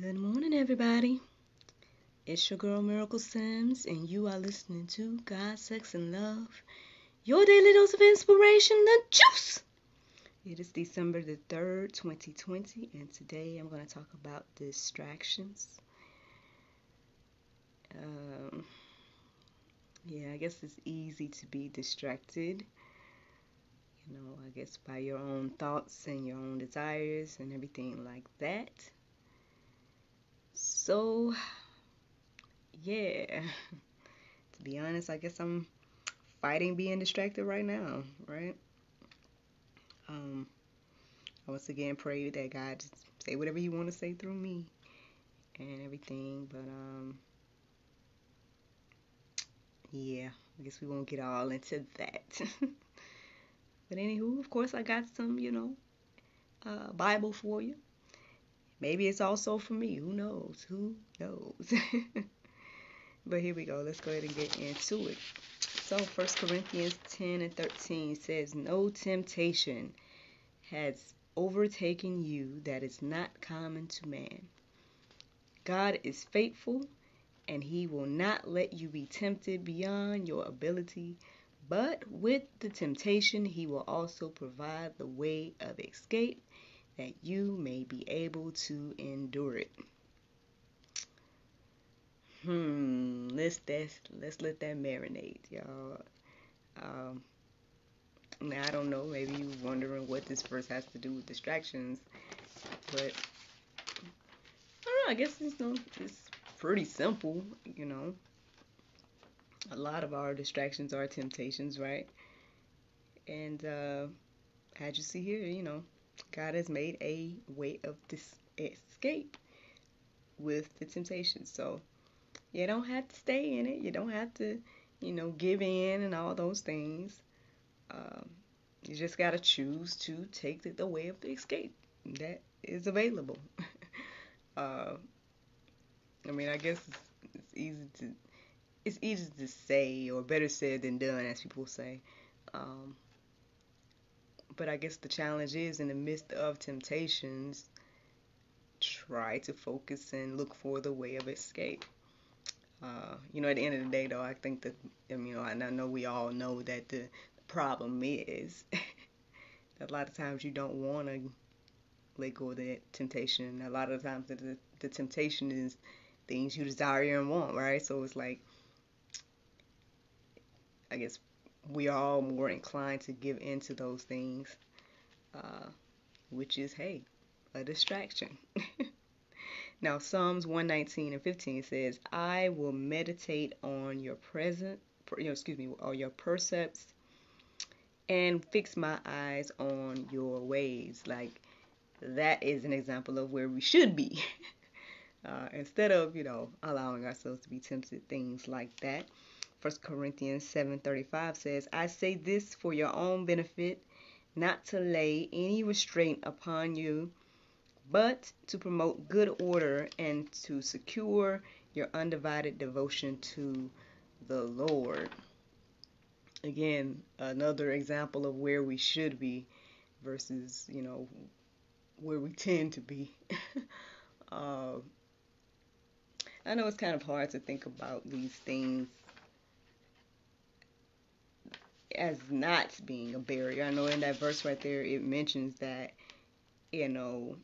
Good morning, everybody. It's your girl Miracle Sims, and you are listening to God, Sex, and Love, your daily dose of inspiration, the juice. It is December the 3rd, 2020, and today I'm going to talk about distractions. Um, yeah, I guess it's easy to be distracted, you know, I guess by your own thoughts and your own desires and everything like that. So, yeah, to be honest, I guess I'm fighting being distracted right now, right? Um, I once again pray that God just say whatever you want to say through me and everything, but um, yeah, I guess we won't get all into that. but anywho, of course, I got some, you know, uh, Bible for you. Maybe it's also for me. Who knows? Who knows? but here we go. Let's go ahead and get into it. So, 1 Corinthians 10 and 13 says, No temptation has overtaken you that is not common to man. God is faithful, and he will not let you be tempted beyond your ability, but with the temptation, he will also provide the way of escape that you may be able to endure it. Hmm, let's let's, let's let that marinate, y'all. Um, now I don't know, maybe you're wondering what this verse has to do with distractions, but I don't know. I guess it's it's pretty simple, you know. A lot of our distractions are temptations, right? And uh, as you see here, you know, God has made a way of this escape with the temptation. So you don't have to stay in it. You don't have to, you know, give in and all those things. Um, you just got to choose to take the, the, way of the escape that is available. uh, I mean, I guess it's, it's, easy to it's easy to say, or better said than done, as people say. Um, but I guess the challenge is in the midst of temptations, try to focus and look for the way of escape. Uh, you know, at the end of the day, though, I think that, you know, I know we all know that the, problem is that a lot of times you don't want to let go of that temptation. A lot of times the, the temptation is things you desire and want, right? So it's like, I guess we are all more inclined to give in to those things, uh, which is, hey, a distraction. now, Psalms 119 and 15 says, I will meditate on your present, excuse me, or your precepts and fix my eyes on your ways. Like, that is an example of where we should be. uh, instead of, you know, allowing ourselves to be tempted, things like that. 1 Corinthians 7:35 says, "I say this for your own benefit, not to lay any restraint upon you, but to promote good order and to secure your undivided devotion to the Lord." Again, another example of where we should be versus, you know, where we tend to be. uh, I know it's kind of hard to think about these things as not being a barrier. I know in that verse right there it mentions that, you know,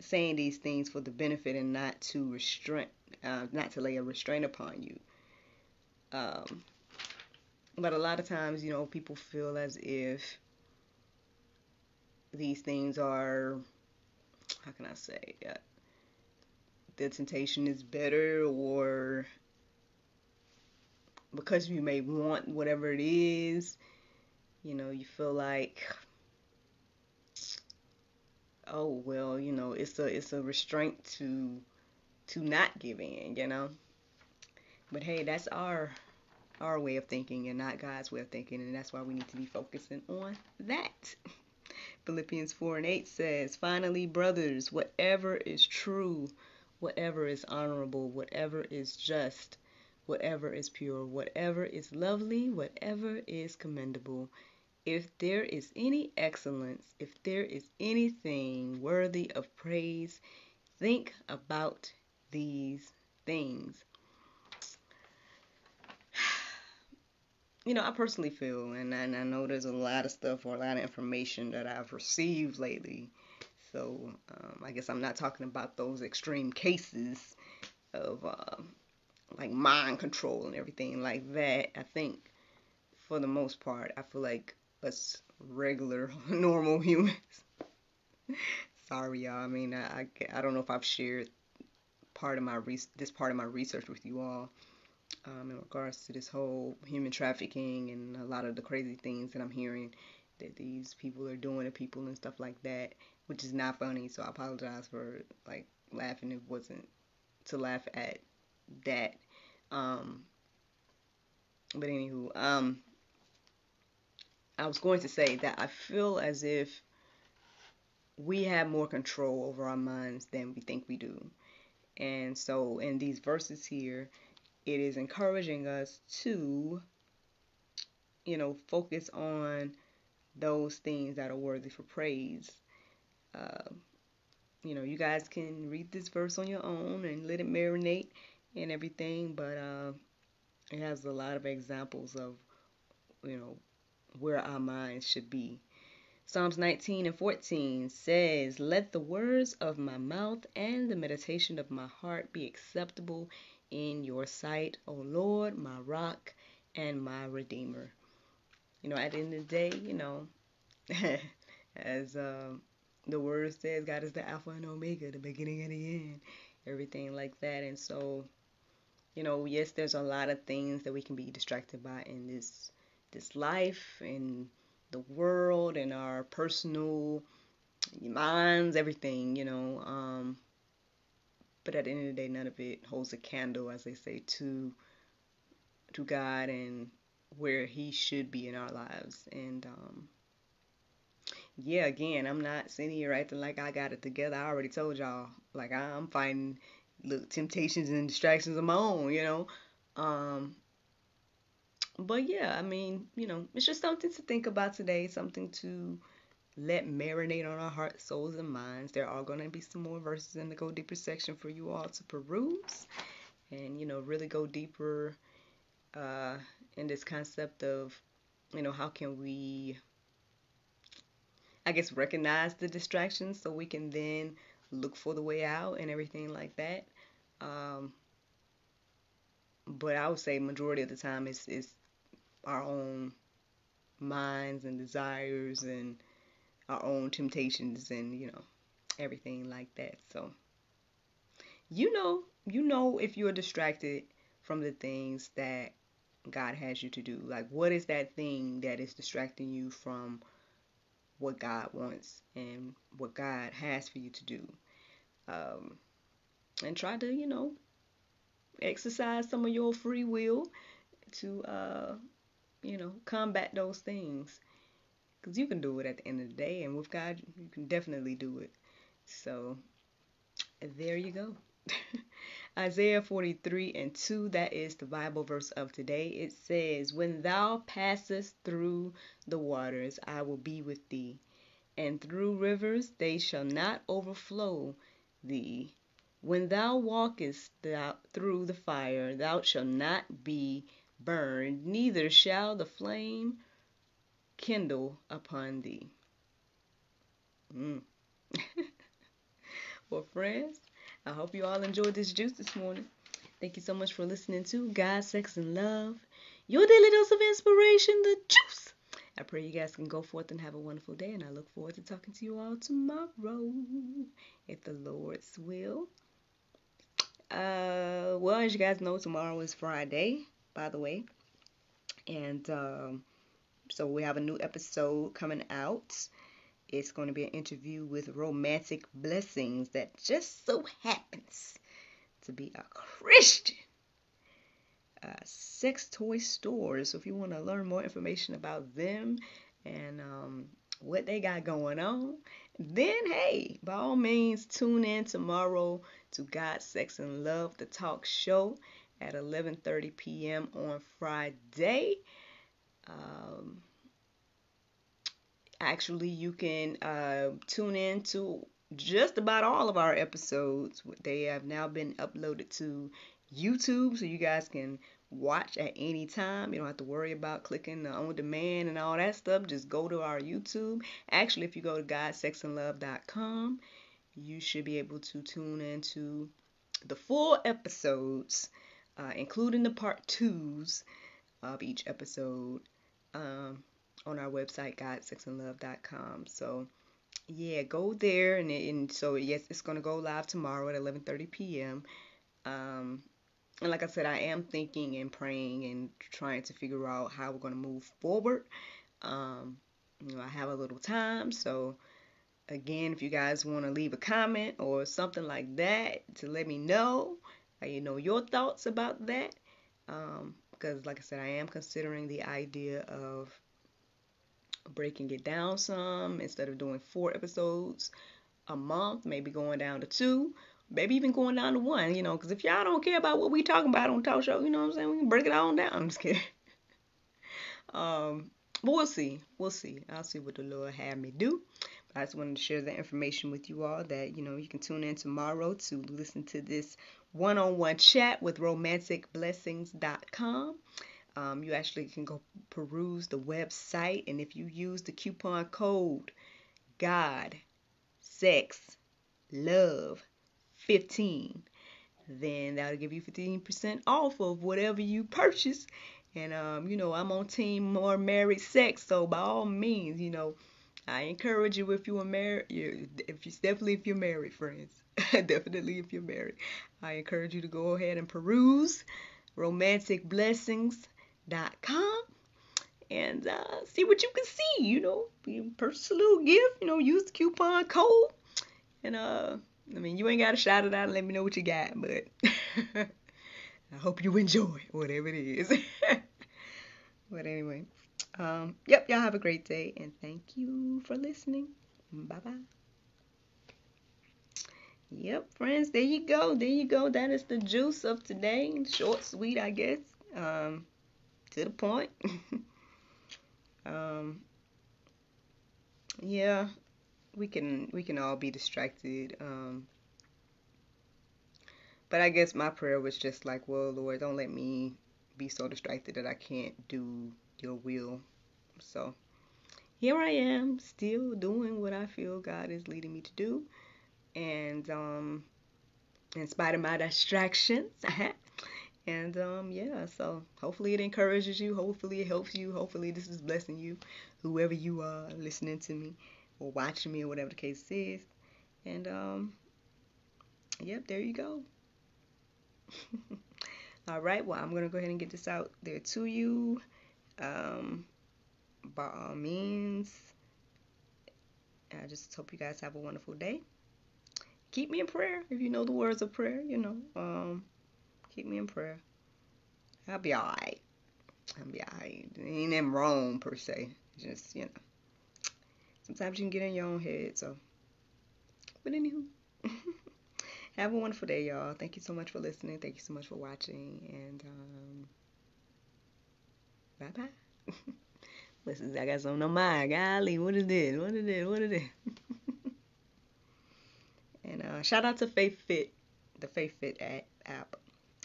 saying these things for the benefit and not to restrain, uh, not to lay a restraint upon you. Um, but a lot of times, you know, people feel as if these things are, how can I say, uh, the temptation is better or because you may want whatever it is, you know, you feel like oh well, you know, it's a it's a restraint to to not give in, you know. But hey, that's our our way of thinking and not God's way of thinking, and that's why we need to be focusing on that. Philippians 4 and 8 says, Finally, brothers, whatever is true, whatever is honorable, whatever is just, whatever is pure, whatever is lovely, whatever is commendable, if there is any excellence, if there is anything worthy of praise, think about these things. You know, I personally feel, and, and I know there's a lot of stuff or a lot of information that I've received lately. So um, I guess I'm not talking about those extreme cases of uh, like mind control and everything like that. I think for the most part, I feel like us regular, normal humans. Sorry, y'all. I mean, I, I, I don't know if I've shared part of my re- this part of my research with you all um, in regards to this whole human trafficking and a lot of the crazy things that I'm hearing that these people are doing to people and stuff like that, which is not funny. So I apologize for like laughing. It wasn't to laugh at that. Um, but anywho, um, I was going to say that I feel as if we have more control over our minds than we think we do. And so in these verses here, it is encouraging us to, you know, focus on those things that are worthy for praise. Uh, you know, you guys can read this verse on your own and let it marinate and everything, but uh, it has a lot of examples of, you know, where our minds should be. Psalms 19 and 14 says, Let the words of my mouth and the meditation of my heart be acceptable in your sight, O Lord, my rock and my redeemer. You know, at the end of the day, you know, as um, the word says, God is the Alpha and Omega, the beginning and the end, everything like that. And so, you know, yes, there's a lot of things that we can be distracted by in this this life in the world in our personal minds, everything, you know. Um, but at the end of the day, none of it holds a candle, as they say, to to God and where He should be in our lives. And um, yeah, again, I'm not sitting here acting like I got it together. I already told y'all, like I'm fighting little temptations and distractions of my own, you know. Um, but yeah, I mean, you know, it's just something to think about today, something to let marinate on our hearts, souls, and minds. There are going to be some more verses in the Go Deeper section for you all to peruse and, you know, really go deeper uh, in this concept of, you know, how can we, I guess, recognize the distractions so we can then look for the way out and everything like that. Um, but I would say majority of the time it's, it's our own minds and desires and our own temptations and you know everything like that. So you know you know if you're distracted from the things that God has you to do. Like what is that thing that is distracting you from what God wants and what God has for you to do um, and try to you know exercise some of your free will to uh, you know, combat those things. Because you can do it at the end of the day, and with God, you can definitely do it. So, there you go. Isaiah 43 and 2, that is the Bible verse of today. It says, When thou passest through the waters, I will be with thee, and through rivers they shall not overflow thee. When thou walkest through the fire, thou shalt not be burned, neither shall the flame kindle upon thee. Mm. well, friends, I hope you all enjoyed this juice this morning. Thank you so much for listening to God, Sex, and Love, your daily dose of inspiration, the juice. I pray you guys can go forth and have a wonderful day, and I look forward to talking to you all tomorrow, if the Lord's will. Uh, well, as you guys know, tomorrow is Friday by the way. And um, so we have a new episode coming out. It's going to be an interview with Romantic Blessings that just so happens to be a Christian uh, sex toy store. So if you want to learn more information about them and um, what they got going on, then hey, by all means, tune in tomorrow to God, Sex, and Love, the talk show at 11:30 p.m. on Friday. Um, actually, you can uh, tune in to just about all of our episodes. They have now been uploaded to YouTube, so you guys can watch at any time. You don't have to worry about clicking the on demand and all that stuff. Just go to our YouTube. Actually, if you go to godsexandlove.com, you should be able to tune into the full episodes, uh, including the part twos of each episode, um, on our website, godsexandlove.com. So, yeah, go there, and, and so yes, it's gonna go live tomorrow at 11:30 p.m. Um, and like I said, I am thinking and praying and trying to figure out how we're gonna move forward. Um, you know, I have a little time, so again, if you guys want to leave a comment or something like that to let me know, you know, your thoughts about that. Um, because like I said, I am considering the idea of breaking it down some instead of doing four episodes a month, maybe going down to two, maybe even going down to one, you know, because if y'all don't care about what we talking about on talk show, you know what I'm saying, we can break it all down. I'm just kidding. um, but we'll see. We'll see. I'll see what the Lord have me do. But I just wanted to share the information with you all that, you know, you can tune in tomorrow to listen to this one on one chat with romanticblessings.com. Um, you actually can go peruse the website, and if you use the coupon code God, Sex, Love 15, then that'll give you 15% off of whatever you purchase. And, um, you know, I'm on team more married sex, so by all means, you know, I encourage you if you are married, if you definitely if you're married, friends, definitely if you're married, I encourage you to go ahead and peruse romanticblessings.com and uh, see what you can see. You know, you purchase a little gift. You know, use the coupon code, and uh, I mean, you ain't got to shout it out and let me know what you got, but I hope you enjoy whatever it is. but anyway. Um, yep, y'all have a great day and thank you for listening. Bye bye. Yep, friends, there you go. There you go. That is the juice of today. Short, sweet, I guess. Um, to the point. um, yeah, we can we can all be distracted. Um, but I guess my prayer was just like, well, Lord, don't let me be so distracted that I can't do your will. So here I am, still doing what I feel God is leading me to do. And um, in spite of my distractions, and um, yeah, so hopefully it encourages you. Hopefully it helps you. Hopefully this is blessing you, whoever you are listening to me or watching me or whatever the case is. And um, yep, there you go. All right, well, I'm going to go ahead and get this out there to you. Um, by all means, I just hope you guys have a wonderful day. Keep me in prayer if you know the words of prayer, you know. Um, keep me in prayer. I'll be alright. I'll be alright. Ain't nothing wrong per se. Just, you know. Sometimes you can get in your own head, so. But anywho. have a wonderful day, y'all. Thank you so much for listening. Thank you so much for watching. And um bye bye. Listen, I got something on my golly. What is this? What is this? What is this? and uh, shout out to Faith Fit, the Faith Fit app.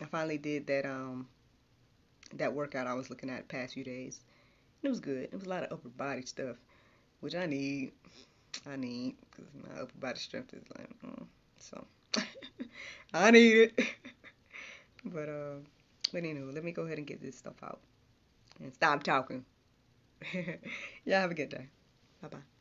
I finally did that um that workout I was looking at the past few days. It was good. It was a lot of upper body stuff, which I need. I need because my upper body strength is like mm, so. I need it. but uh, but anyway, let me go ahead and get this stuff out and stop talking. Y'all have a good day. Bye bye.